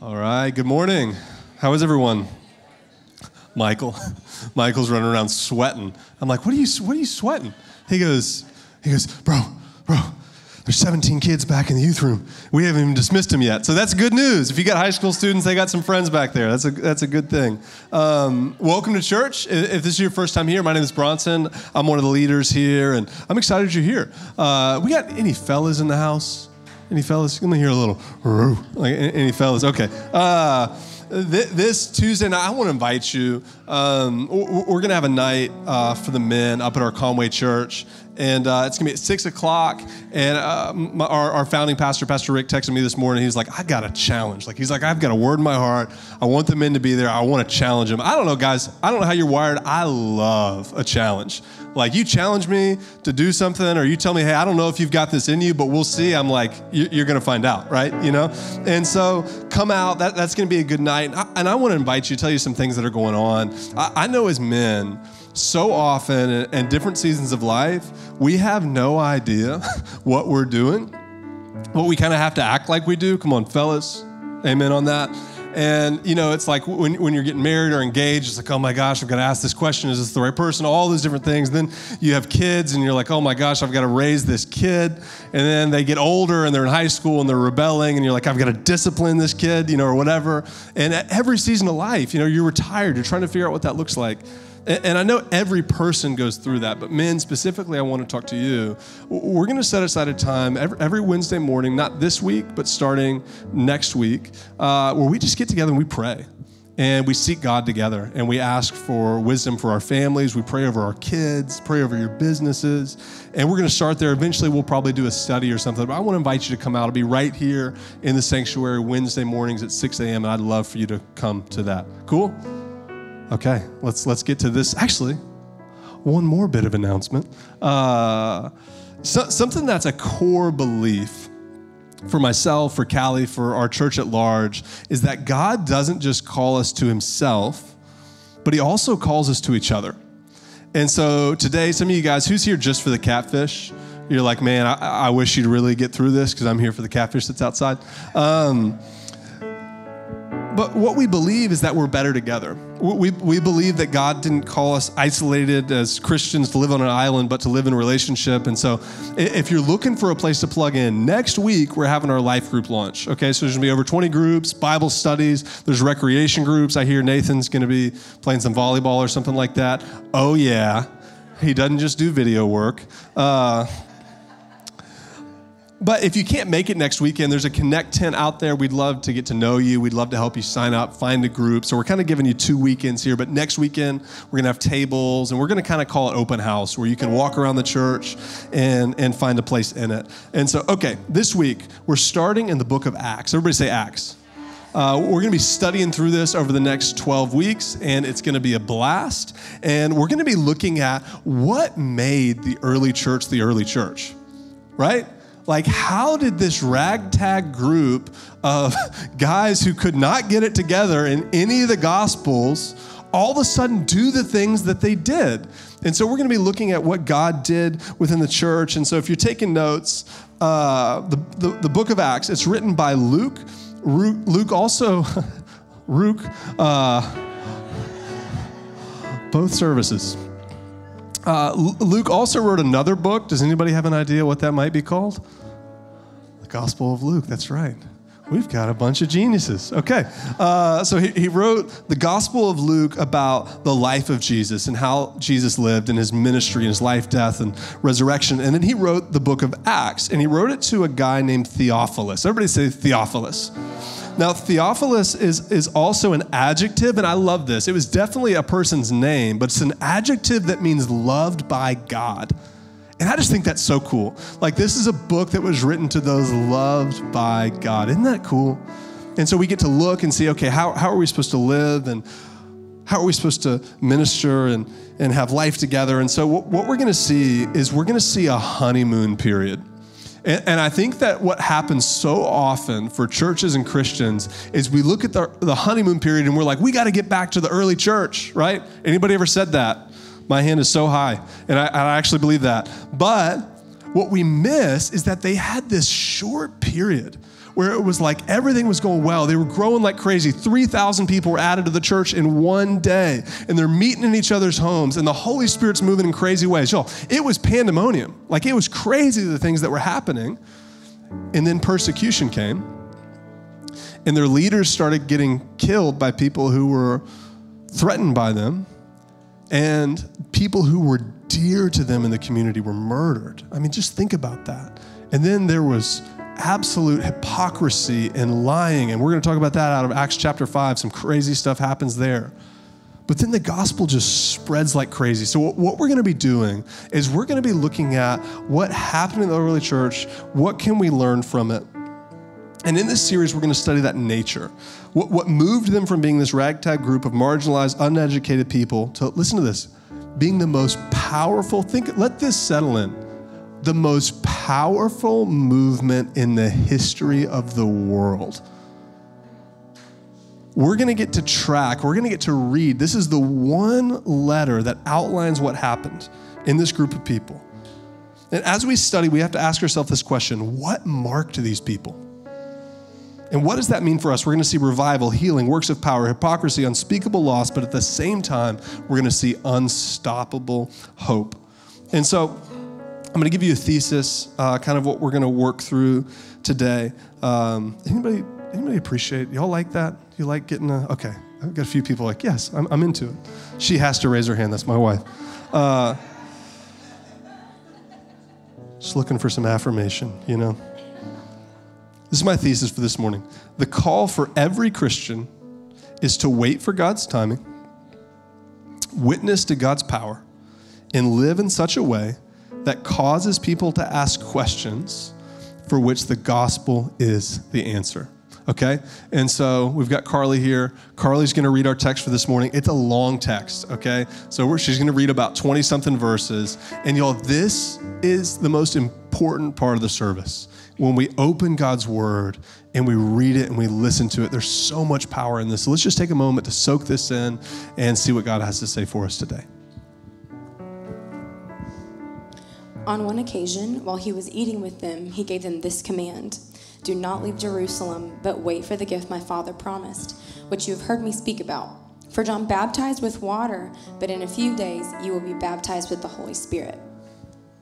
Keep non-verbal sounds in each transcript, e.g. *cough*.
All right, good morning. How is everyone? Michael. *laughs* Michael's running around sweating. I'm like, what are you what are you sweating? He goes, he goes, bro, bro, there's 17 kids back in the youth room. We haven't even dismissed them yet. So that's good news. If you got high school students, they got some friends back there. That's a, that's a good thing. Um, welcome to church. If this is your first time here, my name is Bronson. I'm one of the leaders here, and I'm excited you're here. Uh, we got any fellas in the house? Any fellas? Let me hear a little. Like any fellas? Okay. Uh, this Tuesday night, I want to invite you. Um, we're going to have a night uh, for the men up at our Conway Church and uh, it's gonna be at six o'clock. And uh, my, our, our, founding pastor, Pastor Rick, texted me this morning. He's like, "I got a challenge." Like he's like, "I've got a word in my heart. I want the men to be there. I want to challenge them." I don't know, guys. I don't know how you're wired. I love a challenge. Like you challenge me to do something, or you tell me, "Hey, I don't know if you've got this in you, but we'll see." I'm like, "You're gonna find out, right?" You know. And so come out. That, that's gonna be a good night. And I, I want to invite you, tell you some things that are going on. I, I know as men so often in, different seasons of life, we have no idea *laughs* what we're doing, but we kind of have to act like we do. Come on, fellas. Amen on that. And, you know, it's like when, when you're getting married or engaged, it's like, oh my gosh, I've got to ask this question. Is this the right person? All those different things. Then you have kids and you're like, oh my gosh, I've got to raise this kid. And then they get older and they're in high school and they're rebelling and you're like, I've got to discipline this kid, you know, or whatever. And at every season of life, you know, you're retired, you're trying to figure out what that looks like. And I know every person goes through that, but men specifically, I want to talk to you. We're going to set aside a time every, Wednesday morning, not this week, but starting next week, uh, where we just get together and we pray. And we seek God together and we ask for wisdom for our families. We pray over our kids, pray over your businesses. And we're going to start there. Eventually, we'll probably do a study or something. But I want to invite you to come out. I'll be right here in the sanctuary Wednesday mornings at 6 a.m. And I'd love for you to come to that. Cool? Okay, let's let's get to this. Actually, one more bit of announcement. Uh, so, something that's a core belief for myself, for Callie, for our church at large, is that God doesn't just call us to Himself, but He also calls us to each other. And so today, some of you guys, who's here just for the catfish? You're like, man, I, I wish you'd really get through this because I'm here for the catfish that's outside. Um, but what we believe is that we're better together. We, we believe that God didn't call us isolated as Christians to live on an island, but to live in a relationship. And so, if you're looking for a place to plug in, next week we're having our life group launch. Okay, so there's gonna be over 20 groups, Bible studies, there's recreation groups. I hear Nathan's gonna be playing some volleyball or something like that. Oh, yeah. He doesn't just do video work. Uh, but if you can't make it next weekend, there's a Connect tent out there. We'd love to get to know you. We'd love to help you sign up, find a group. So we're kind of giving you two weekends here. But next weekend, we're going to have tables and we're going to kind of call it open house where you can walk around the church and, and find a place in it. And so, okay, this week, we're starting in the book of Acts. Everybody say Acts. Uh, we're going to be studying through this over the next 12 weeks, and it's going to be a blast. And we're going to be looking at what made the early church the early church, right? Like how did this ragtag group of *laughs* guys who could not get it together in any of the gospels all of a sudden do the things that they did and so we're going to be looking at what god did within the church and so if you're taking notes uh, the, the, the, book of acts it's written by luke luke also *laughs* luke uh, both services uh, Luke also wrote another book. Does anybody have an idea what that might be called? The Gospel of Luke. That's right. We've got a bunch of geniuses. Okay. Uh, so he, he wrote the Gospel of Luke about the life of Jesus and how Jesus lived and his ministry and his life, death, and resurrection. And then he wrote the book of Acts, and he wrote it to a guy named Theophilus. Everybody say Theophilus. Now, Theophilus is, is also an adjective, and I love this. It was definitely a person's name, but it's an adjective that means loved by God. And I just think that's so cool. Like, this is a book that was written to those loved by God. Isn't that cool? And so we get to look and see okay, how, how are we supposed to live and how are we supposed to minister and, and have life together? And so, what, what we're going to see is we're going to see a honeymoon period. And, and, I think that what happens so often for churches and Christians is we look at the, the honeymoon period and we're like, we got to get back to the early church, right? Anybody ever said that? My hand is so high, and I, I actually believe that. But what we miss is that they had this short period where it was like everything was going well. They were growing like crazy. 3,000 people were added to the church in one day, and they're meeting in each other's homes, and the Holy Spirit's moving in crazy ways. Y'all, it was pandemonium. Like it was crazy the things that were happening. And then persecution came, and their leaders started getting killed by people who were threatened by them, and people who were dear to them in the community were murdered. I mean, just think about that. And then there was absolute hypocrisy and lying. And we're going to talk about that out of Acts chapter 5. Some crazy stuff happens there. But then the gospel just spreads like crazy. So, what we're going to be doing is we're going to be looking at what happened in the early church, what can we learn from it. And in this series, we're going to study that nature. What, what moved them from being this ragtag group of marginalized, uneducated people to, listen to this, being the most powerful, think, let this settle in, the most powerful movement in the history of the world. We're going to get to track, we're going to get to read. This is the one letter that outlines what happened in this group of people. And as we study, we have to ask ourselves this question what marked these people? And what does that mean for us? We're going to see revival, healing, works of power, hypocrisy, unspeakable loss, but at the same time, we're going to see unstoppable hope. And so, I'm going to give you a thesis, uh, kind of what we're going to work through today. Um, anybody, anybody appreciate? Y'all like that? You like getting a? Okay, I've got a few people like, yes, I'm, I'm into it. She has to raise her hand. That's my wife. Uh, just looking for some affirmation, you know. This is my thesis for this morning. The call for every Christian is to wait for God's timing, witness to God's power, and live in such a way that causes people to ask questions for which the gospel is the answer. Okay? And so we've got Carly here. Carly's going to read our text for this morning. It's a long text, okay? So she's going to read about 20 something verses. And y'all, this is the most important part of the service when we open God's word and we read it and we listen to it, there's so much power in this. So let's just take a moment to soak this in and see what God has to say for us today. On one occasion, while he was eating with them, he gave them this command Do not leave Jerusalem, but wait for the gift my father promised, which you have heard me speak about. For John baptized with water, but in a few days you will be baptized with the Holy Spirit.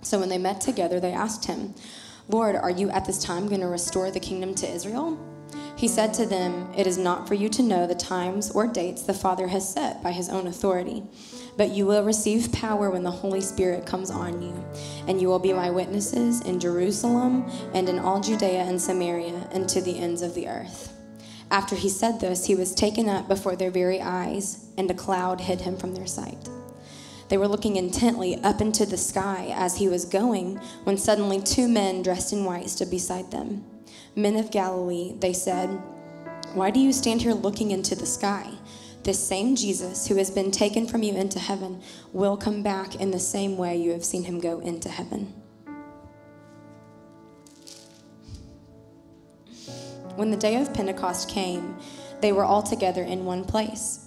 So when they met together, they asked him, Lord, are you at this time going to restore the kingdom to Israel? He said to them, It is not for you to know the times or dates the Father has set by his own authority, but you will receive power when the Holy Spirit comes on you, and you will be my witnesses in Jerusalem and in all Judea and Samaria and to the ends of the earth. After he said this, he was taken up before their very eyes, and a cloud hid him from their sight. They were looking intently up into the sky as he was going when suddenly two men dressed in white stood beside them. Men of Galilee, they said, Why do you stand here looking into the sky? This same Jesus who has been taken from you into heaven will come back in the same way you have seen him go into heaven. When the day of Pentecost came, they were all together in one place.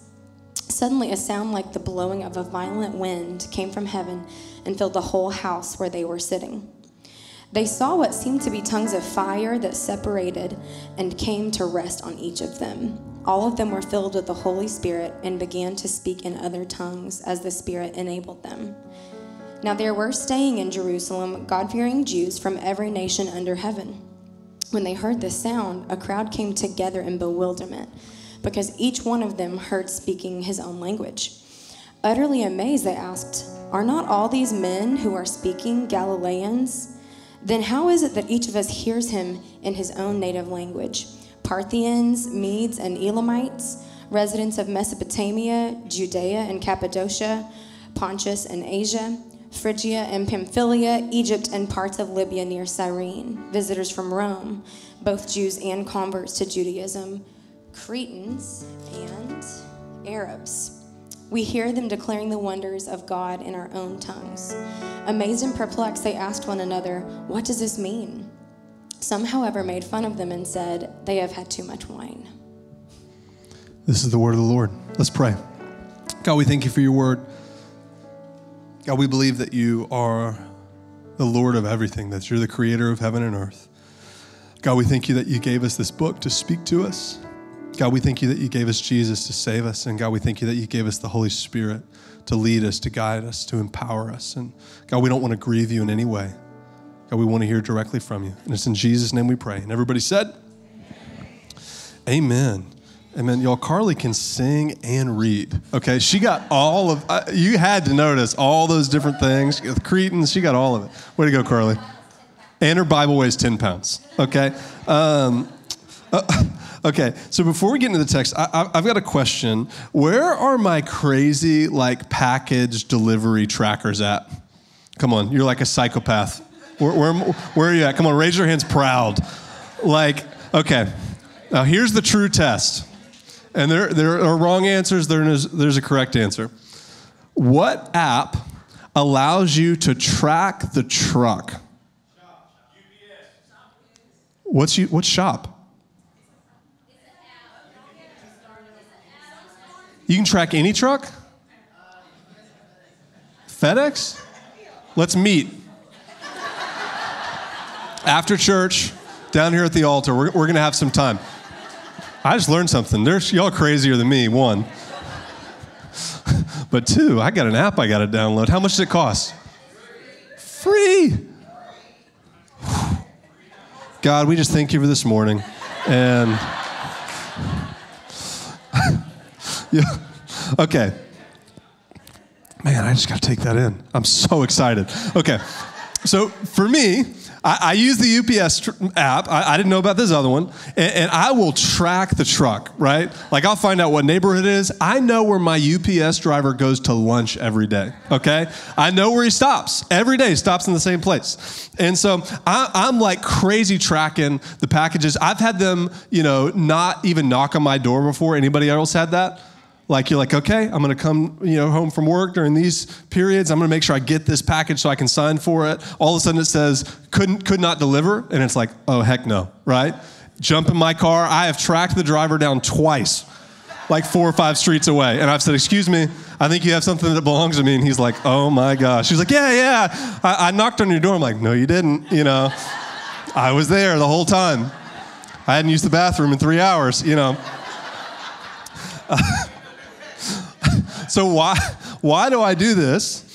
Suddenly, a sound like the blowing of a violent wind came from heaven and filled the whole house where they were sitting. They saw what seemed to be tongues of fire that separated and came to rest on each of them. All of them were filled with the Holy Spirit and began to speak in other tongues as the Spirit enabled them. Now there were staying in Jerusalem God fearing Jews from every nation under heaven. When they heard this sound, a crowd came together in bewilderment because each one of them heard speaking his own language. Utterly amazed, they asked, Are not all these men who are speaking Galileans? Then how is it that each of us hears him in his own native language? Parthians, Medes, and Elamites, residents of Mesopotamia, Judea and Cappadocia, Pontus and Asia, Phrygia and Pamphylia, Egypt, and parts of Libya near Cyrene, visitors from Rome, both Jews and converts to Judaism Cretans, and Arabs. We hear them declaring the wonders of God in our own tongues. Amazed and perplexed, they asked one another, What does this mean? Some, however, made fun of them and said, They have had too much wine. This is the word of the Lord. Let's pray. God, we thank you for your word. God, we believe that you are the Lord of everything, that you're the creator of heaven and earth. God, we thank you that you gave us this book to speak to us. God, we thank you that you gave us Jesus to save us. And God, we thank you that you gave us the Holy Spirit to lead us, to guide us, to empower us. And God, we don't want to grieve you in any way. God, we want to hear directly from you. And it's in Jesus' name we pray. And everybody said, Amen. Amen. Y'all, Carly can sing and read. Okay, she got all of. Uh, you had to notice all those different things. The Cretans, she got all of it. Way to go, Carly. And her Bible weighs ten pounds. Okay. Um, uh, okay. So before we get into the text, I, have got a question. Where are my crazy like package delivery trackers at? Come on, you're like a psychopath. Where, where, where are you at? Come on, raise your hands proud. Like, okay. Now here's the true test. And there, there are wrong answers, there's, there's a correct answer. What app allows you to track the truck? Shop. What's, you, what's shop? You can track any truck? FedEx? Let's meet. After church, down here at the altar, we're, we're going to have some time. I just learned something. There's y'all crazier than me, one. *laughs* but two, I got an app I got to download. How much does it cost? Free. *sighs* God, we just thank you for this morning. And yeah. *laughs* Okay. Man, I just got to take that in. I'm so excited. Okay. So for me, I, I use the UPS tr- app. I, I, didn't know about this other one. And, and, I will track the truck, right? Like I'll find out what neighborhood it is. I know where my UPS driver goes to lunch every day, okay? I know where he stops. Every day stops in the same place. And so I, I'm like crazy tracking the packages. I've had them, you know, not even knock on my door before. Anybody else had that? Like you're like, okay, I'm gonna come, you know, home from work during these periods. I'm gonna make sure I get this package so I can sign for it. All of a sudden it says couldn't could not deliver, and it's like, oh heck no, right? Jump in my car. I have tracked the driver down twice, like four or five streets away, and I've said, excuse me, I think you have something that belongs to me. And he's like, oh my gosh. He's like, yeah, yeah. I, I knocked on your door. I'm like, no, you didn't. You know, *laughs* I was there the whole time. I hadn't used the bathroom in three hours. You know. *laughs* so why why do I do this?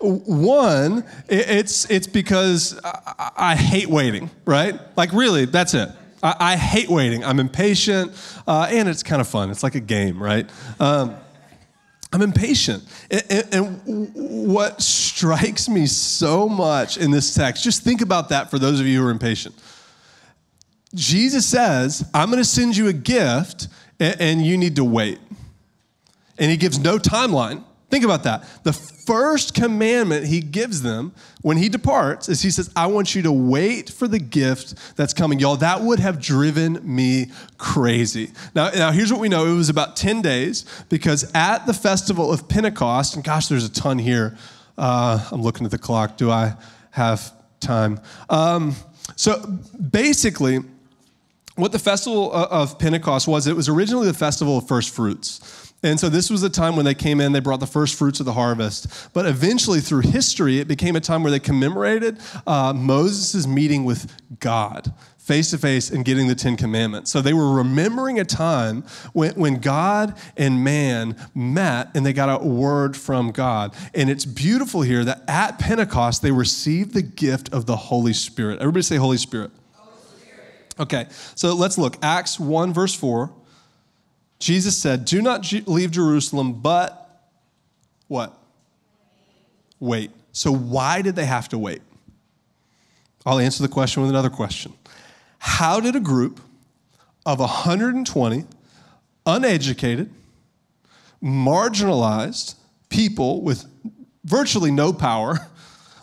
One, it's it's because I, hate waiting, right? Like really, that's it. I, I hate waiting. I'm impatient, uh, and it's kind of fun. It's like a game, right? Um, I'm impatient. And, and, and, what strikes me so much in this text, just think about that for those of you who are impatient. Jesus says, I'm going to send you a gift, and, and you need to wait and he gives no timeline. Think about that. The first commandment he gives them when he departs is he says, I want you to wait for the gift that's coming. Y'all, that would have driven me crazy. Now, now here's what we know it was about 10 days because at the festival of Pentecost, and gosh, there's a ton here. Uh, I'm looking at the clock. Do I have time? Um, so basically, what the festival of Pentecost was, it was originally the festival of first fruits. And so this was a time when they came in, they brought the first fruits of the harvest. But eventually, through history, it became a time where they commemorated uh, Moses' meeting with God face to face and getting the Ten Commandments. So they were remembering a time when, when God and man met and they got a word from God. And it's beautiful here that at Pentecost, they received the gift of the Holy Spirit. Everybody say Holy Spirit. Holy Spirit. Okay, so let's look. Acts 1, verse 4. Jesus said, Do not leave Jerusalem, but what? Wait. So, why did they have to wait? I'll answer the question with another question. How did a group of 120 uneducated, marginalized people with virtually no power,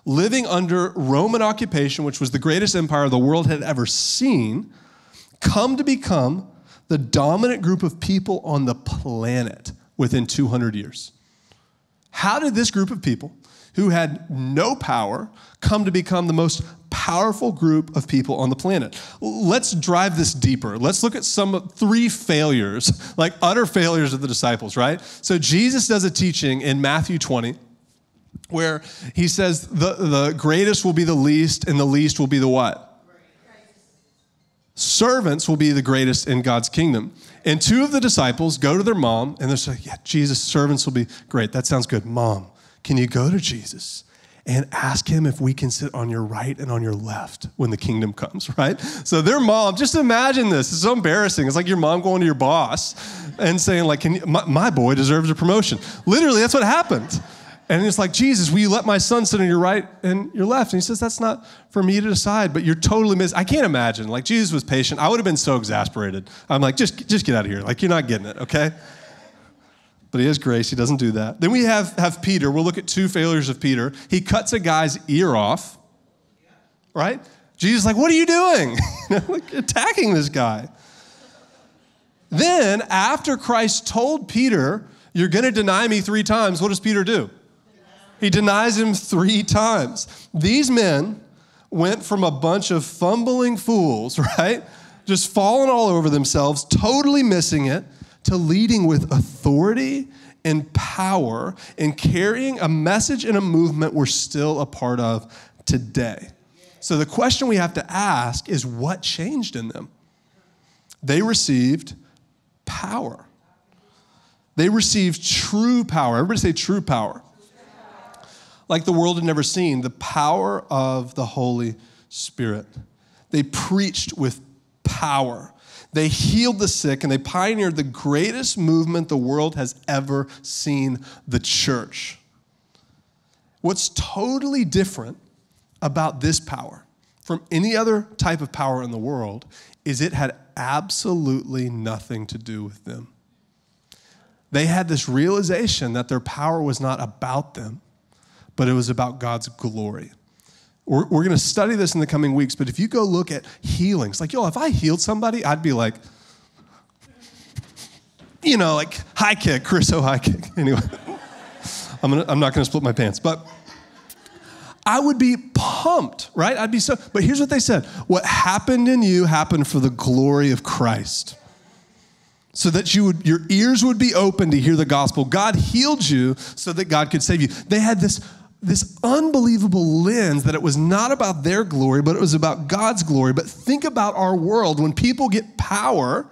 living under Roman occupation, which was the greatest empire the world had ever seen, come to become the dominant group of people on the planet within 200 years. How did this group of people who had no power come to become the most powerful group of people on the planet? Let's drive this deeper. Let's look at some three failures, like utter failures of the disciples, right? So Jesus does a teaching in Matthew 20 where he says the, the greatest will be the least and the least will be the what? Servants will be the greatest in God's kingdom. And two of the disciples go to their mom and they're like, Yeah, Jesus, servants will be great. That sounds good. Mom, can you go to Jesus and ask him if we can sit on your right and on your left when the kingdom comes, *laughs* right? So their mom, just imagine this. It's so embarrassing. It's like your mom going to your boss and saying, like, can you, my, my boy deserves a promotion. Literally, that's what happened. And it's like, Jesus, will you let my son sit on your right and your left? And he says, That's not for me to decide, but you're totally miss. I can't imagine. Like, Jesus was patient. I would have been so exasperated. I'm like, just, just get out of here. Like, you're not getting it, okay? But he has grace. He doesn't do that. Then we have, have Peter. We'll look at two failures of Peter. He cuts a guy's ear off, right? Jesus like, What are you doing? *laughs* like, attacking this guy. Then, after Christ told Peter, You're going to deny me three times, what does Peter do? He denies him three times. These men went from a bunch of fumbling fools, *laughs* right? Just falling all over themselves, totally missing it, to leading with authority and power and carrying a message and a movement we're still a part of today. So the question we have to ask is what changed in them? They received power. They received true power. Everybody say true power like the world had never seen the power of the Holy Spirit. They preached with power. They healed the sick and they pioneered the greatest movement the world has ever seen the church. What's totally different about this power from any other type of power in the world is it had absolutely nothing to do with them. They had this realization that their power was not about them, but it was about God's glory. We're, we're going to study this in the coming weeks, but if you go look at healings, like, yo, if I healed somebody, I'd be like, you know, like high kick, Chris oh, high kick. *laughs* Anyway, I'm, gonna, I'm not going to split my pants, but I would be pumped, right? I'd be so, but here's what they said what happened in you happened for the glory of Christ so that you would, your ears would be open to hear the gospel. God healed you so that God could save you. They had this, this unbelievable lens that it was not about their glory, but it was about God's glory. But think about our world. When people get power,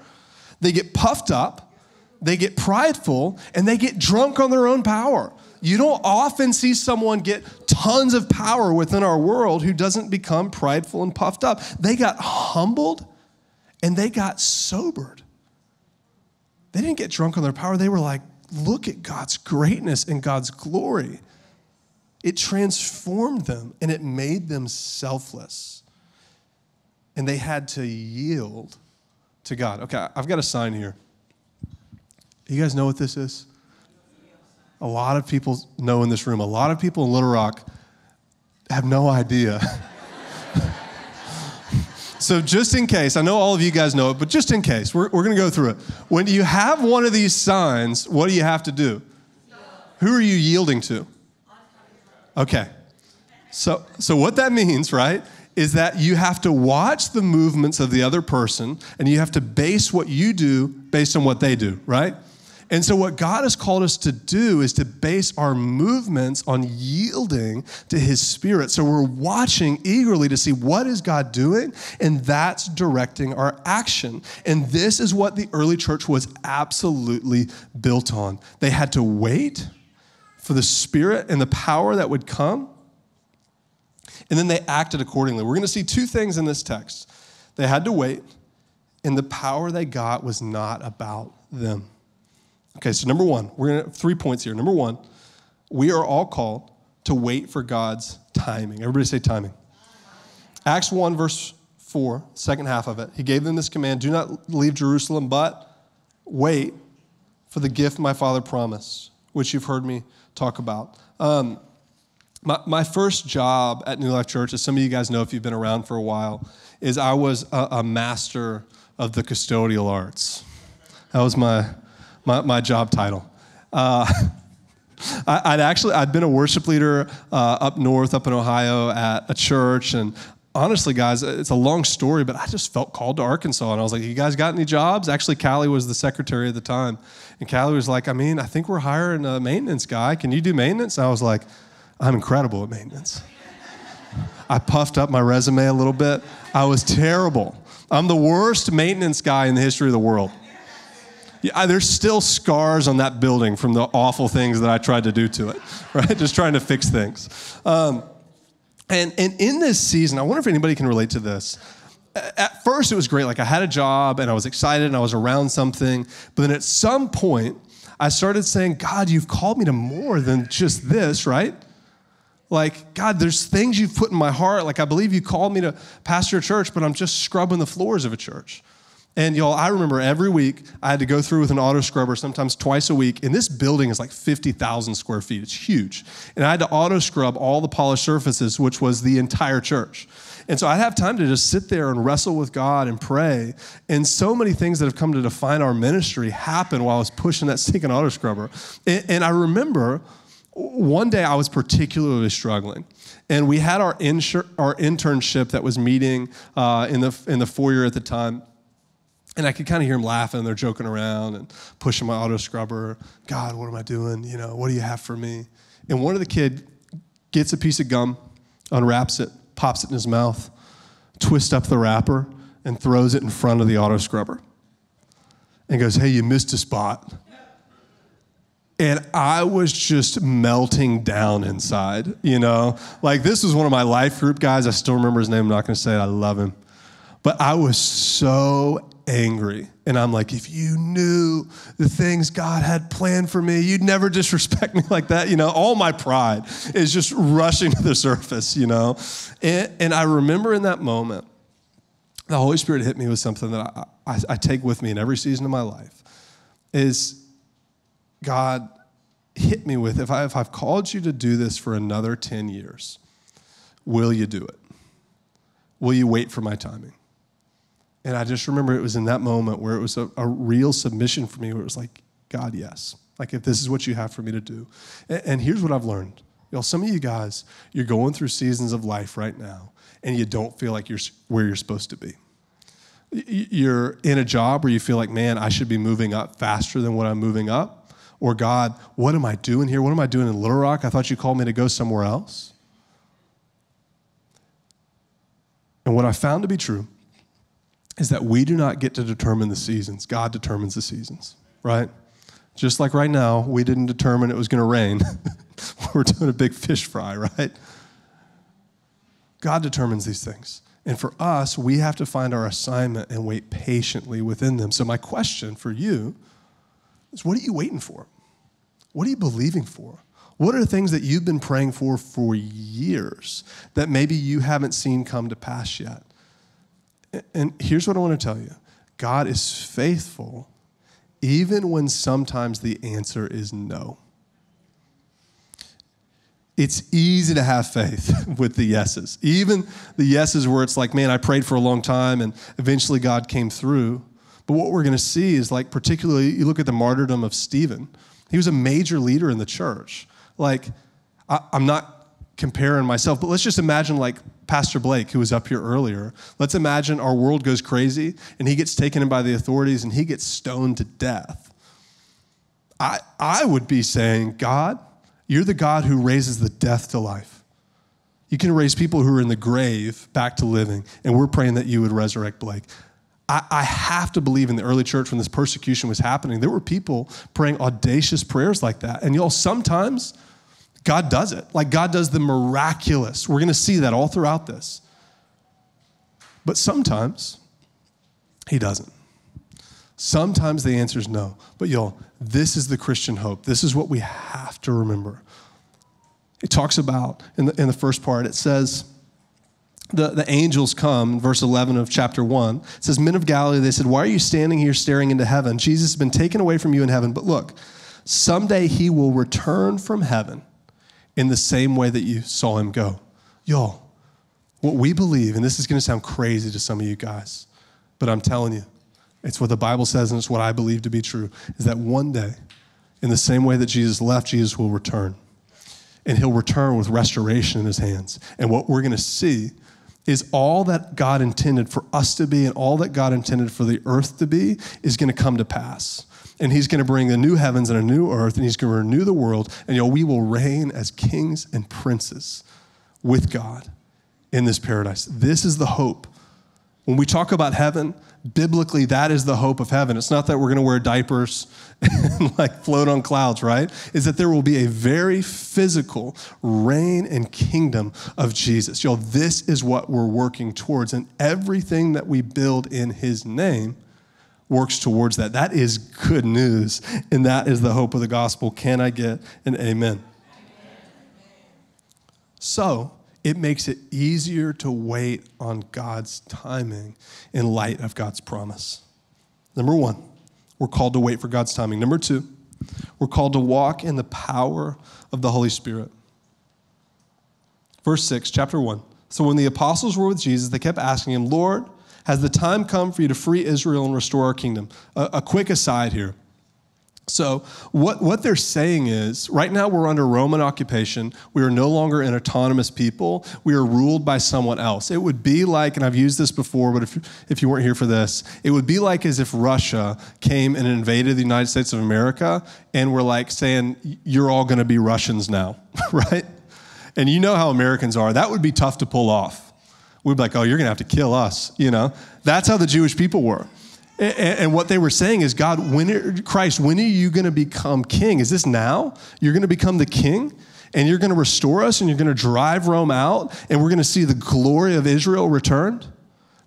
they get puffed up, they get prideful, and they get drunk on their own power. You don't often see someone get tons of power within our world who doesn't become prideful and puffed up. They got humbled and they got sobered. They didn't get drunk on their power. They were like, look at God's greatness and God's glory. It transformed them and it made them selfless. And they had to yield to God. Okay, I've got a sign here. You guys know what this is? A lot of people know in this room. A lot of people in Little Rock have no idea. *laughs* So, just in case, I know all of you guys know it, but just in case, we're, we're going to go through it. When do you have one of these signs, what do you have to do? Who are you yielding to? Okay. So, so what that means, right, is that you have to watch the movements of the other person and you have to base what you do based on what they do, right? And so, what God has called us to do is to base our movements on yielding to His Spirit. So, we're watching eagerly to see what is God doing, and that's directing our action. And this is what the early church was absolutely built on. They had to wait for the Spirit and the power that would come, and then they acted accordingly. We're going to see two things in this text they had to wait, and the power they got was not about them. Okay, so number one, we're going to three points here. Number one, we are all called to wait for God's timing. Everybody say timing. Acts 1, verse 4, second half of it. He gave them this command do not leave Jerusalem, but wait for the gift my father promised, which you've heard me talk about. Um, my, my first job at New Life Church, as some of you guys know if you've been around for a while, is I was a, a master of the custodial arts. That was my my, my job title. Uh, *laughs* I, would actually I'd been a worship leader uh, up north, up in Ohio, at a church, and honestly, guys, it's a long story, but I just felt called to Arkansas, and I was like, "You guys got any jobs?" Actually, Callie was the secretary at the time, and Callie was like, "I mean, I think we're hiring a maintenance guy. Can you do maintenance?" And I was like, "I'm incredible at maintenance." I puffed up my resume a little bit. I was terrible. I'm the worst maintenance guy in the history of the world. Yeah, there's still scars on that building from the awful things that I tried to do to it, *laughs* right? Just trying to fix things. Um, and, and in this season, I wonder if anybody can relate to this. At first, it was great. Like I had a job and I was excited and I was around something. But then at some point, I started saying, God, you've called me to more than just this, right? Like, God, there's things you've put in my heart. Like, I believe you called me to pastor a church, but I'm just scrubbing the floors of a church. And y'all, I remember every week I had to go through with an auto scrubber, sometimes twice a week. And this building is like 50,000 square feet. It's huge. And I had to auto scrub all the polished surfaces, which was the entire church. And so I'd have time to just sit there and wrestle with God and pray. And so many things that have come to define our ministry happened while I was pushing that *laughs* stinking auto scrubber. And, and I remember one day I was particularly struggling. And we had our, insur- our internship that was meeting uh, in, the, in the foyer at the time. And I could kind of hear them laughing. They're joking around and pushing my auto scrubber. God, what am I doing? You know, what do you have for me? And one of the kid gets a piece of gum, unwraps it, pops it in his mouth, twists up the wrapper, and throws it in front of the auto scrubber. And goes, Hey, you missed a spot. And I was just melting down inside, you know? Like, this was one of my life group guys. I still remember his name. I'm not going to say it. I love him. But I was so angry. And I'm like, if you knew the things God had planned for me, you'd never disrespect *laughs* me like that. You know, all my pride is just rushing *laughs* to the surface, you know? And, and I remember in that moment, the Holy Spirit hit me with something that I, I, I take with me in every season of my life is God hit me with if, I, if I've called you to do this for another 10 years, will you do it? Will you wait for my timing? And I just remember it was in that moment where it was a, a real submission for me, where it was like, God, yes. Like, if this is what you have for me to do. And, and here's what I've learned. Y'all, some of you guys, you're going through seasons of life right now, and you don't feel like you're where you're supposed to be. You're in a job where you feel like, man, I should be moving up faster than what I'm moving up. Or, God, what am I doing here? What am I doing in Little Rock? I thought you called me to go somewhere else. And what I found to be true is that we do not get to determine the seasons. God determines the seasons, right? Just like right now, we didn't determine it was going to rain. *laughs* We're doing a big fish fry, right? God determines these things. And for us, we have to find our assignment and wait patiently within them. So, my question for you is what are you waiting for? What are you believing for? What are the things that you've been praying for for years that maybe you haven't seen come to pass yet? And here's what I want to tell you God is faithful even when sometimes the answer is no. It's easy to have faith *laughs* with the yeses. Even the yeses where it's like, man, I prayed for a long time and eventually God came through. But what we're going to see is like, particularly, you look at the martyrdom of Stephen. He was a major leader in the church. Like, I, am not comparing myself, but let's just imagine like Pastor Blake, who was up here earlier. Let's imagine our world goes crazy and he gets taken in by the authorities and he gets stoned to death. I, I would be saying, God, you're the God who raises the death to life. You can raise people who are in the grave back to living, and we're praying that you would resurrect Blake. I, I have to believe in the early church when this persecution was happening, there were people praying audacious prayers like that. And y'all, sometimes God does it. Like God does the miraculous. We're going to see that all throughout this. But sometimes He doesn't. Sometimes the answer is no. But y'all, this is the Christian hope. This is what we have to remember. It talks about, in the, in the first part, it says, the, the angels come, verse 11 of chapter 1. It says, Men of Galilee, they said, Why are you standing here staring into heaven? Jesus has been taken away from you in heaven. But look, someday he will return from heaven in the same way that you saw him go. Y'all, what we believe, and this is going to sound crazy to some of you guys, but I'm telling you, it's what the Bible says and it's what I believe to be true, is that one day, in the same way that Jesus left, Jesus will return. And he'll return with restoration in his hands. And what we're going to see is all that God intended for us to be and all that God intended for the earth to be is going to come to pass and he's going to bring a new heavens and a new earth, and he's going to renew the world, and you know, we will reign as kings and princes with God in this paradise. This is the hope When we talk about heaven, biblically, that is the hope of heaven. It's not that we're going to wear diapers *laughs* and like float on clouds, right? Is that there will be a very physical reign and kingdom of Jesus. Y'all, this is what we're working towards. And everything that we build in his name works towards that. That is good news. And that is the hope of the gospel. Can I get an amen? So, it makes it easier to wait on God's timing in light of God's promise. Number one, we're called to wait for God's timing. Number two, we're called to walk in the power of the Holy Spirit. Verse 6, chapter 1. So when the apostles were with Jesus, they kept asking him, Lord, has the time come for you to free Israel and restore our kingdom? A, a quick aside here. So, what, what they're saying is right now we're under Roman occupation. We are no longer an autonomous people. We are ruled by someone else. It would be like, and I've used this before, but if, if you weren't here for this, it would be like as if Russia came and invaded the United States of America and we're like saying, you're all going to be Russians now, *laughs* right? And you know how Americans are. That would be tough to pull off. We'd be like, oh, you're going to have to kill us, you know? That's how the Jewish people were. And, what they were saying is, God, when are, Christ, when are you going to become king? Is this now? You're going to become the king? And you're going to restore us and you're going to drive Rome out and we're going to see the glory of Israel returned?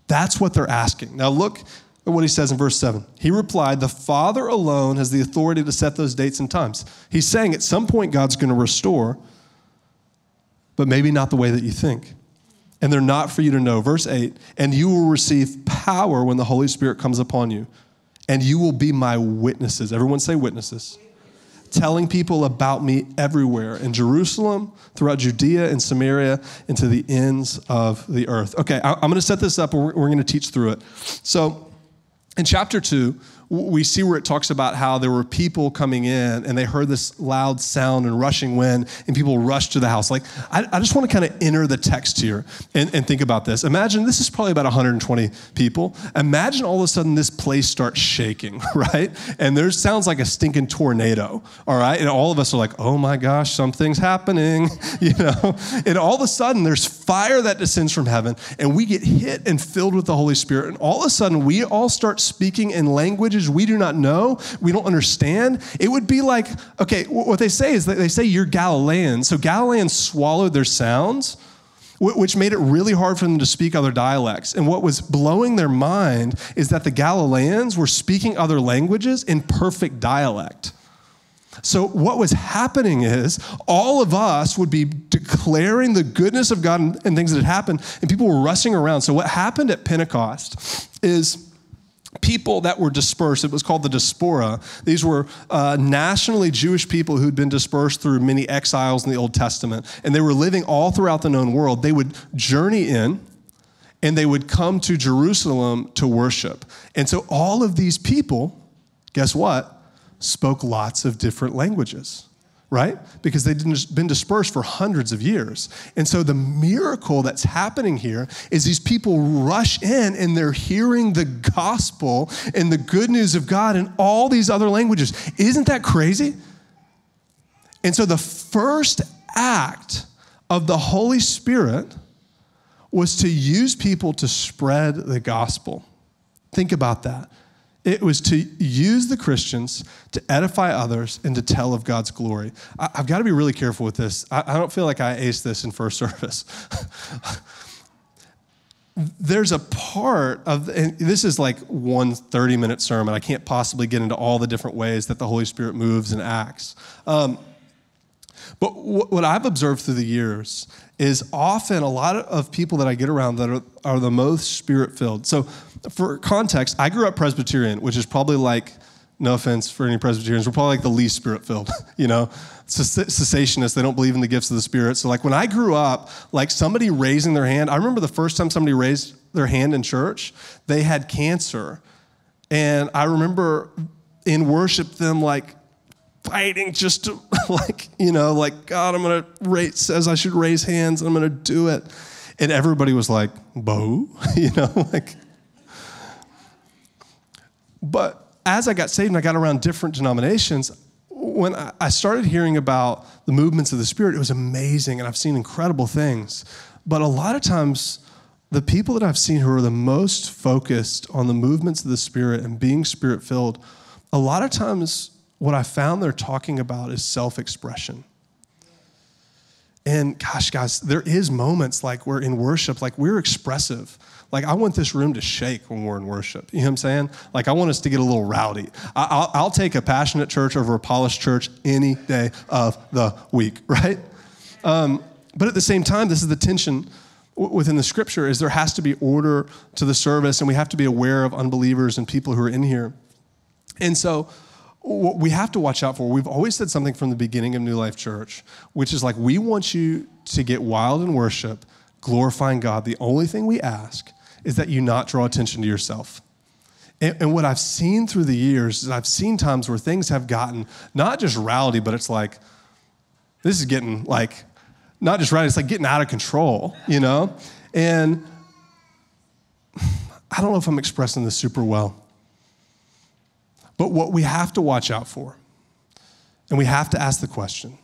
That's what they're asking. Now, look at what he says in verse 7. He replied, The Father alone has the authority to set those dates and times. He's saying at some point God's going to restore, but maybe not the way that you think and they're not for you to know. Verse 8, and you will receive power when the Holy Spirit comes upon you, and you will be my witnesses. Everyone say witnesses. Telling people about me everywhere in Jerusalem, throughout Judea and Samaria, and to the ends of the earth. Okay, I'm going to set this up we're, going to teach through it. So, in chapter 2, we see where it talks about how there were people coming in and they heard this loud sound and rushing wind and people rushed to the house. Like, I, I just want to kind of enter the text here and, and, think about this. Imagine this is probably about 120 people. Imagine all of a sudden this place starts shaking, *laughs* right? And there sounds like a stinking tornado, all right? And all of us are like, oh my gosh, something's happening, *laughs* you know? And all of a sudden there's fire that descends from heaven and we get hit and filled with the Holy Spirit. And all of a sudden we all start speaking in languages we do not know, we don't understand. It would be like, okay, what they say is that they say you're Galileans. So Galileans swallowed their sounds, which made it really hard for them to speak other dialects. And what was blowing their mind is that the Galileans were speaking other languages in perfect dialect. So, what was happening is all of us would be declaring the goodness of God and things that had happened, and people were rushing around. So, what happened at Pentecost is people that were dispersed. It was called the diaspora. These were uh, nationally Jewish people who'd been dispersed through many exiles in the Old Testament, and they were living all throughout the known world. They would journey in and they would come to Jerusalem to worship. And so all of these people, guess what? Spoke lots of different languages right? Because they'd been dispersed for hundreds of years. And so the miracle that's happening here is these people rush in and they're hearing the gospel and the good news of God in all these other languages. Isn't that crazy? And so the first act of the Holy Spirit was to use people to spread the gospel. Think about that. It was to use the Christians to edify others and to tell of God's glory. I, have got to be really careful with this. I, I don't feel like I aced this in first *laughs* service. There's a part of, and this is like one 30 minute sermon. I can't possibly get into all the different ways that the Holy Spirit moves and acts. Um, but what I've observed through the years is often a lot of people that I get around that are, are the most spirit filled. So, for context, I grew up Presbyterian, which is probably like, no offense for any Presbyterians, we're probably like the least spirit filled, *laughs* you know? Cessationists, they don't believe in the gifts of the Spirit. So, like, when I grew up, like somebody raising their hand, I remember the first time somebody raised their hand in church, they had cancer. And I remember in worship them like fighting just to *laughs* like you know like god i'm gonna raise says i should raise hands and i'm gonna do it. And everybody was like bo? *laughs* You know like but as i got saved and i got around different denominations when i started hearing about the movements of the spirit it was amazing and i've seen incredible things. But a lot of times the people that I've seen who are the most focused on the movements of the Spirit and being Spirit filled, a lot of times what I found they're talking about is self expression. And gosh, guys, there is moments like we're in worship, like we're expressive. Like I want this room to shake when we're in worship. You know what I'm saying? Like I want us to get a little rowdy. I, will take a passionate church over a polished church any day of the week, *laughs* right? Um, but at the same time, this is the tension within the scripture is there has to be order to the service and we have to be aware of unbelievers and people who are in here. And so what we have to watch out for, we've always said something from the beginning of New Life Church, which is like we want you to get wild in worship, glorifying God. The only thing we ask is that you not draw attention to yourself. And, and what I've seen through the years is I've seen times where things have gotten not just rowdy, but it's like, this is getting like, not just rowdy, it's like getting out of control, you know? And *sighs* I don't know if I'm expressing this super well. But what we have to watch out for, and we have to ask the question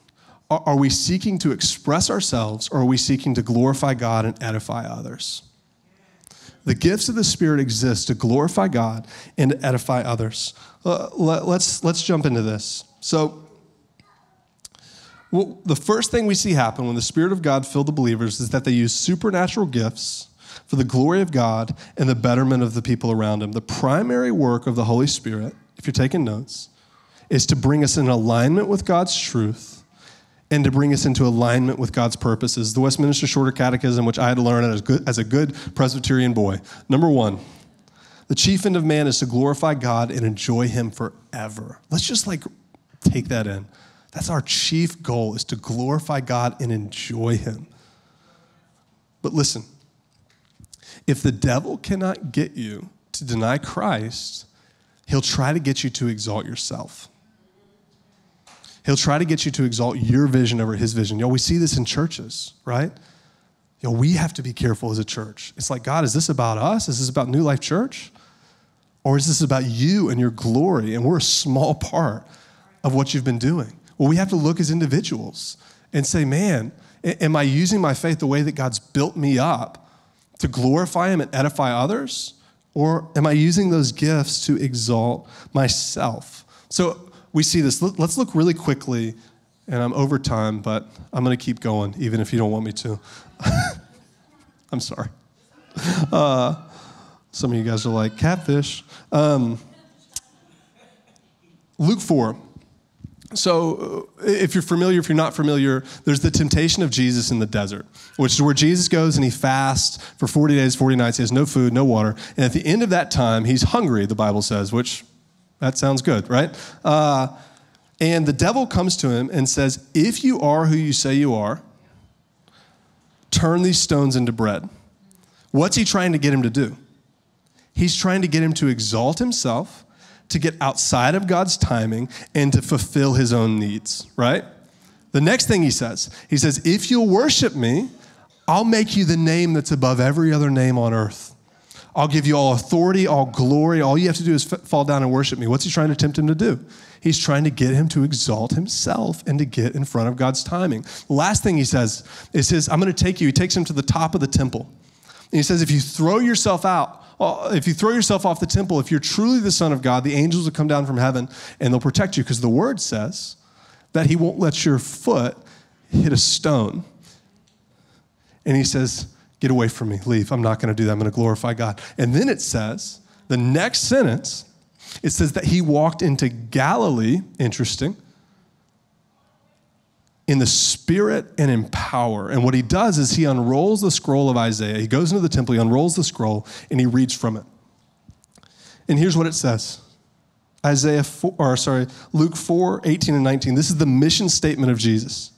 are, are we seeking to express ourselves or are we seeking to glorify God and edify others? The gifts of the Spirit exist to glorify God and to edify others. Uh, let, let's, let's jump into this. So, well, the first thing we see happen when the Spirit of God filled the believers is that they use supernatural gifts for the glory of God and the betterment of the people around them. The primary work of the Holy Spirit if you're taking notes, is to bring us in alignment with God's truth and to bring us into alignment with God's purposes. The Westminster Shorter Catechism, which I had to learn as, good, as a good Presbyterian boy. Number one, the chief end of man is to glorify God and enjoy Him forever. Let's just like take that in. That's our chief goal is to glorify God and enjoy Him. But listen, if the devil cannot get you to deny Christ, He'll try to get you to exalt yourself. He'll try to get you to exalt your vision over his vision. Yo, we see this in churches, right? Yo, we have to be careful as a church. It's like, God, is this about us? Is this about New Life Church? Or is this about you and your glory? And we're a small part of what you've been doing. Well, we have to look as individuals and say, man, am I using my faith the way that God's built me up to glorify Him and edify others? Or am I using those gifts to exalt myself? So we see this. Let's look really quickly, and I'm over time, but I'm going to keep going, even if you don't want me to. *laughs* I'm sorry. *laughs* Uh, some of you guys are like, catfish. Um, Luke 4. So, uh, if you're familiar, if you're not familiar, there's the temptation of Jesus in the desert, which is where Jesus goes and he fasts for 40 days, 40 nights. He has no food, no water. And at the end of that time, he's hungry, the Bible says, which that sounds good, right? Uh, and the devil comes to him and says, If you are who you say you are, turn these stones into bread. What's he trying to get him to do? He's trying to get him to exalt himself to get outside of God's timing and to fulfill his own needs, right? The next thing he says, he says, If you'll worship me, I'll make you the name that's above every other name on earth. I'll give you all authority, all glory. All you have to do is f- fall down and worship me. What's he trying to tempt him to do? He's trying to get him to exalt himself and to get in front of God's timing. The last thing he says is his, I'm going to take you. He takes him to the top of the temple. And he says, if you throw yourself out, if you throw yourself off the temple, if you're truly the Son of God, the angels will come down from heaven and they'll protect you because the word says that He won't let your foot hit a stone. And He says, Get away from me, leave. I'm not going to do that. I'm going to glorify God. And then it says, the next sentence, it says that He walked into Galilee, interesting in the spirit and in power. And what he does is he unrolls the scroll of Isaiah. He goes into the temple, he unrolls the scroll, and he reads from it. And here's what it says. Isaiah 4, or sorry, Luke 4, 18 and 19. This is the mission statement of Jesus.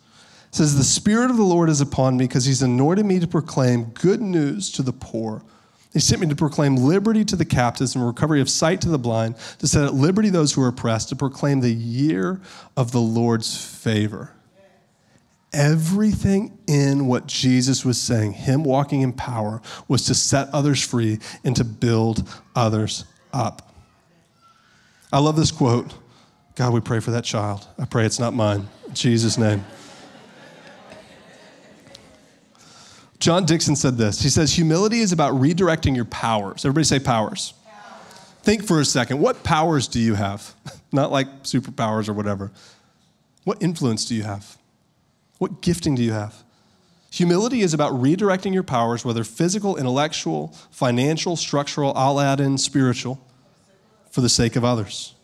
It says, The Spirit of the Lord is upon me because he's anointed me to proclaim good news to the poor. He sent me to proclaim liberty to the captives and recovery of sight to the blind, to set at liberty those who are oppressed, to proclaim the year of the Lord's favor everything in what Jesus was saying, him walking in power, was to set others free and to build others up. I love this quote. God, we pray for that child. I pray it's not mine. In Jesus' name. John Dickson said this. He says, Humility is about redirecting your powers. Everybody say powers. Think for a second. What powers do you have? *laughs* Not like superpowers or whatever. What influence do you have? What gifting do you have? Humility is about redirecting your powers, whether physical, intellectual, financial, structural, I'll add in spiritual, for the sake of others.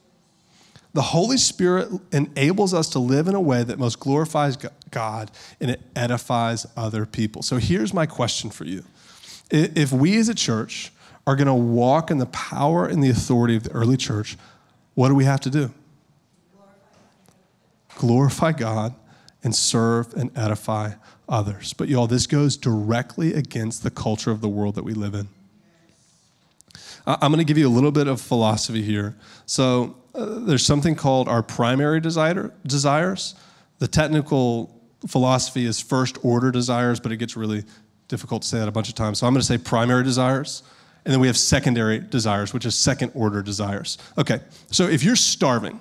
The Holy Spirit enables us to live in a way that most glorifies God and it edifies other people. So here's my question for you. If we as a church are going to walk in the power and the authority of the early church, what do we have to do? Glorify God and serve and edify others. But y'all, this goes directly against the culture of the world that we live in. I'm going to give you a little bit of philosophy here. So, uh, there's something called our primary desire, desires. The technical philosophy is first order desires, but it gets really difficult to say that a bunch of times. So I'm going to say primary desires. And then we have secondary desires, which is second order desires. Okay, so if you're starving,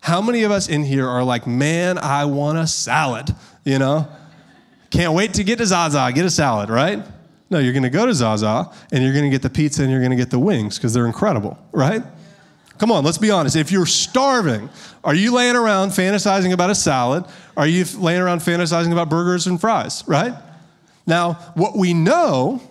how many of us in here are like, man, I want a salad? You know? Can't wait to get to Zaza, get a salad, right? No, you're to go to Zaza and you're to get the pizza and you're to get the wings because they're incredible, right? Come on, let's be honest. If you're starving, are you laying around fantasizing about a salad? Are you laying around fantasizing about burgers and fries, right? Now, what we know,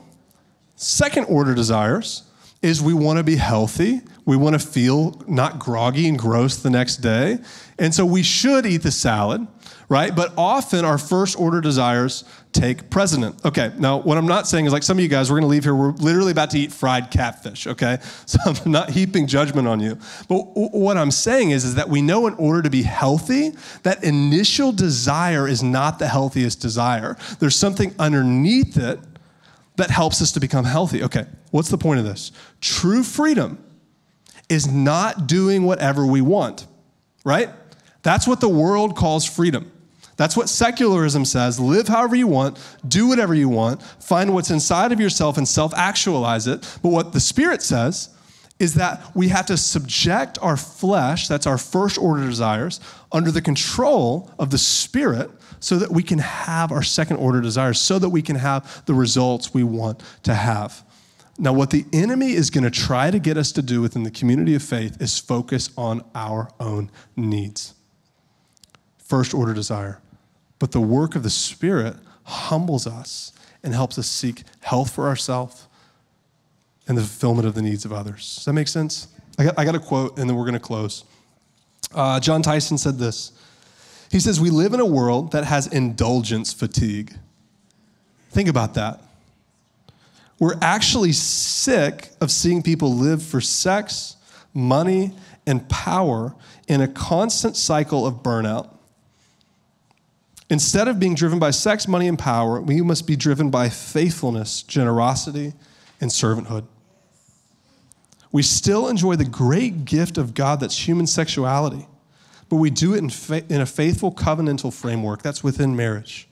second order desires, is we want to be healthy. We want to feel not groggy and gross the next day. And so we should eat the salad right? But often our first order desires take precedent. Okay, now what I'm not saying is like some of you guys, we're gonna leave here, we're literally about to eat fried catfish, okay? *laughs* So I'm not heaping judgment on you. But what I'm saying is, is that we know in order to be healthy, that initial desire is not the healthiest desire. There's something underneath it that helps us to become healthy. Okay, what's the point of this? True freedom is not doing whatever we want, right? That's what the world calls freedom. That's what secularism says. Live however you want, do whatever you want, find what's inside of yourself and self actualize it. But what the Spirit says is that we have to subject our flesh, that's our first order desires, under the control of the Spirit so that we can have our second order desires, so that we can have the results we want to have. Now, what the enemy is going to try to get us to do within the community of faith is focus on our own needs. First order desire. But the work of the Spirit humbles us and helps us seek health for ourselves and the fulfillment of the needs of others. Does that make sense? I got, I got a quote, and then we're going to close. Uh, Jon Tyson said this. He says, We live in a world that has indulgence fatigue. Think about that. We're actually sick of seeing people live for sex, money, and power in a constant cycle of burnout. Instead of being driven by sex, money, and power, we must be driven by faithfulness, generosity, and servanthood. We still enjoy the great gift of God that's human sexuality, but we do it in, in a faithful covenantal framework that's within marriage.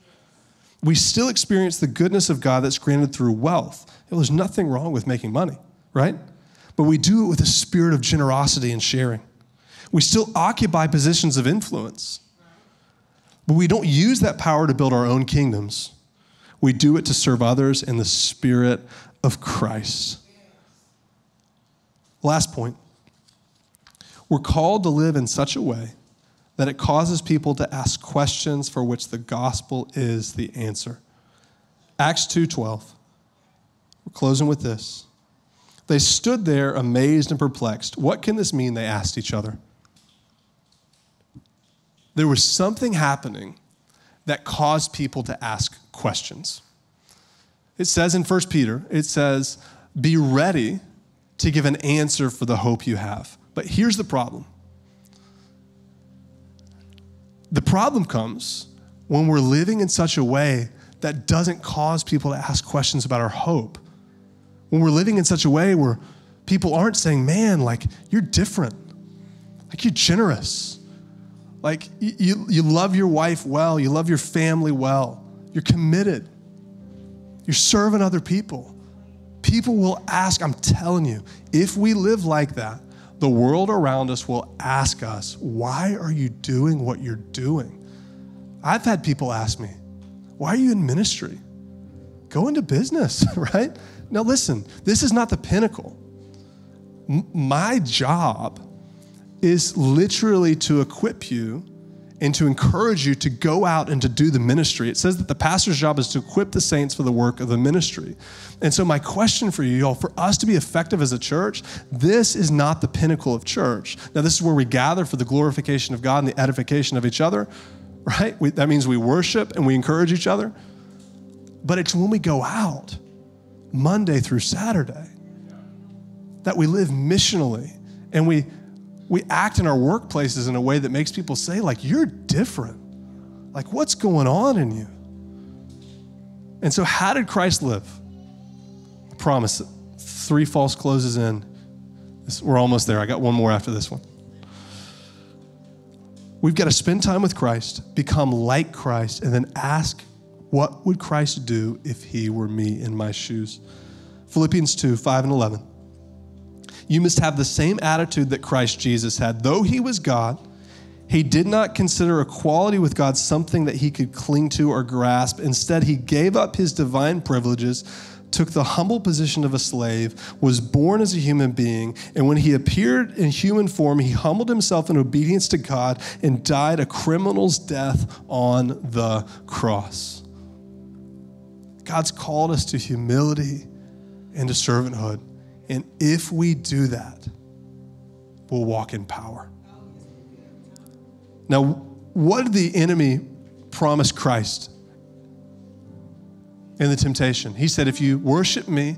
We still experience the goodness of God that's granted through wealth. There's nothing wrong with making money, right? But we do it with a spirit of generosity and sharing. We still occupy positions of influence but we don't use that power to build our own kingdoms. We do it to serve others in the spirit of Christ. Last point. We're called to live in such a way that it causes people to ask questions for which the gospel is the answer. Acts 2:12. We're closing with this. They stood there amazed and perplexed. What can this mean? They asked each other there was something happening that caused people to ask questions. It says in 1 Peter, it says, be ready to give an answer for the hope you have. But here's the problem the problem comes when we're living in such a way that doesn't cause people to ask questions about our hope. When we're living in such a way where people aren't saying, man, like, you're different, like, you're generous. Like, you, you love your wife well, you love your family well, you're committed, you're serving other people. People will ask, I'm telling you, if we live like that, the world around us will ask us, Why are you doing what you're doing? I've had people ask me, Why are you in ministry? go into business, *laughs* right? Now, listen, this is not the pinnacle. M- my job is literally to equip you and to encourage you to go out and to do the ministry. It says that the pastor's job is to equip the saints for the work of the ministry. And so, my question for you, y'all, for us to be effective as a church, this is not the pinnacle of church. Now, this is where we gather for the glorification of God and the edification of each other, right? We, that means we worship and we encourage each other. But it's when we go out, Monday through Saturday, that we live missionally and we we act in our workplaces in a way that makes people say like you're different. Like what's going on in you? And so how did christ live? I promise three false closes in. We're almost there. I got one more after this one. We've got to spend time with christ become like christ and then ask what would christ do if he were me in my shoes? Philippians 2 5 and 11 you must have the same attitude that Christ Jesus had. Though he was God, he did not consider equality with God something that he could cling to or grasp. Instead, he gave up his divine privileges, took the humble position of a slave, was born as a human being, and when he appeared in human form, he humbled himself in obedience to God and died a criminal's death on the cross. God's called us to humility and to servanthood. And if we do that, we'll walk in power. Now, what did the enemy promise Christ in the temptation? He said, If you worship me,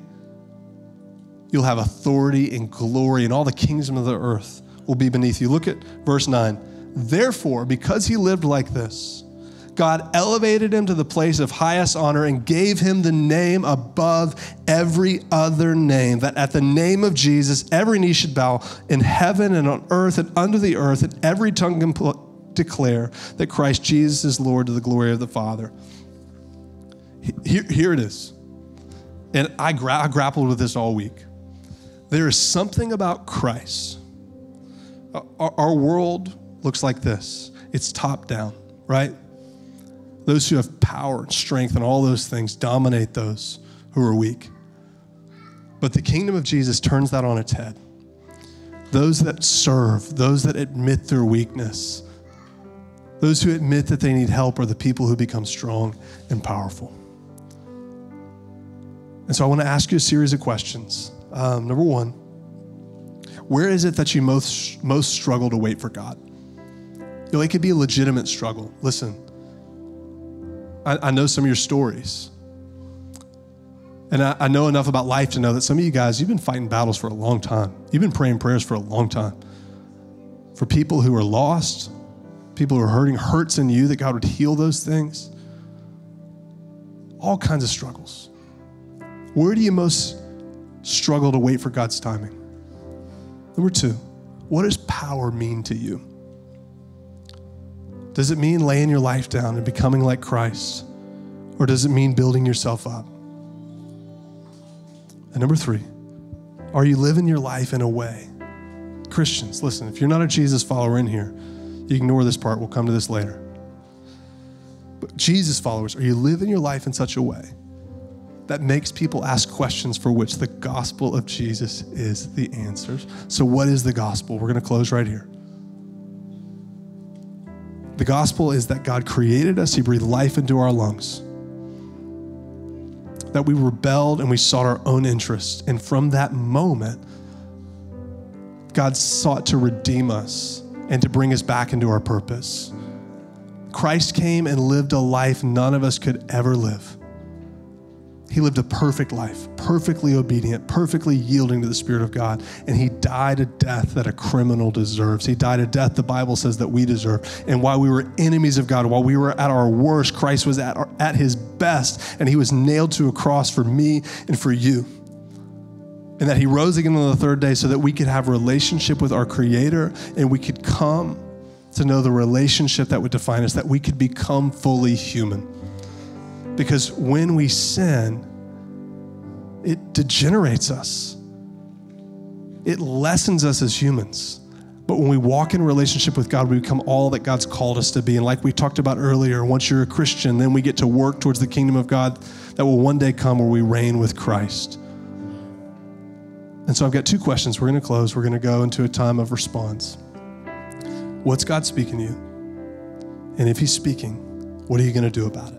you'll have authority and glory, and all the kingdom of the earth will be beneath you. Look at verse 9. Therefore, because he lived like this, God elevated him to the place of highest honor and gave him the name above every other name, that at the name of Jesus, every knee should bow in heaven and on earth and under the earth, and every tongue can declare that Christ Jesus is Lord to the glory of the Father. Here, here it is. And I, gra- I grappled with this all week. There is something about Christ. Our, our world looks like this it's top down, right? Those who have power and strength and all those things dominate those who are weak. But the kingdom of Jesus turns that on its head. Those that serve, those that admit their weakness, those who admit that they need help are the people who become strong and powerful. And so I want to ask you a series of questions. Um, number one, where is it that you most, most struggle to wait for God? You know, it could be a legitimate struggle. Listen, I, I know some of your stories. And I, I, know enough about life to know that some of you guys, you've been fighting battles for a long time. You've been praying prayers for a long time. For people who are lost, people who are hurting, hurts in you, that God would heal those things. All kinds of struggles. Where do you most struggle to wait for God's timing? Number two, what does power mean to you? Does it mean laying your life down and becoming like Christ? Or does it mean building yourself up? And number three, are you living your life in a way? Christians, listen, if you're not a Jesus follower in here, you ignore this part. We'll come to this later. But Jesus followers, are you living your life in such a way that makes people ask questions for which the gospel of Jesus is the answers? So, what is the gospel? We're going to close right here. The gospel is that God created us, He breathed life into our lungs. That we rebelled and we sought our own interest. And from that moment, God sought to redeem us and to bring us back into our purpose. Christ came and lived a life none of us could ever live. He lived a perfect life, perfectly obedient, perfectly yielding to the Spirit of God. And he died a death that a criminal deserves. He died a death the Bible says that we deserve. And while we were enemies of God, while we were at our worst, Christ was at, our, at his best. And he was nailed to a cross for me and for you. And that he rose again on the third day so that we could have relationship with our Creator and we could come to know the relationship that would define us, that we could become fully human. Because when we sin, it degenerates us, it lessens us as humans. But when we walk in relationship with God, we become all that God's called us to be. And like we talked about earlier, once you're a Christian, then we get to work towards the kingdom of God that will one day come where we reign with Christ. And so I've got two questions. We're going to close. We're going to go into a time of response. What's God speaking to you? And if He's speaking, what are you going to do about it?